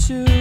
to